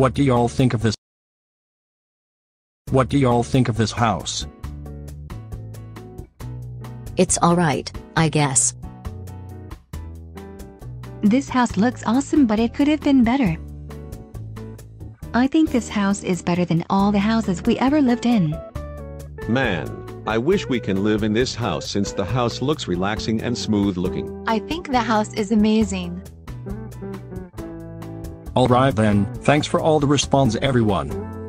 What do y'all think of this? What do y'all think of this house? It's alright, I guess. This house looks awesome, but it could have been better. I think this house is better than all the houses we ever lived in. Man, I wish we can live in this house since the house looks relaxing and smooth looking. I think the house is amazing. Alright then, thanks for all the response everyone.